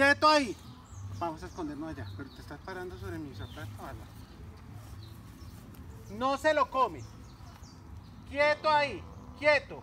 Quieto ahí. Vamos a escondernos allá, pero te estás parando sobre mi zapato, ala. No se lo come. Quieto ahí, quieto.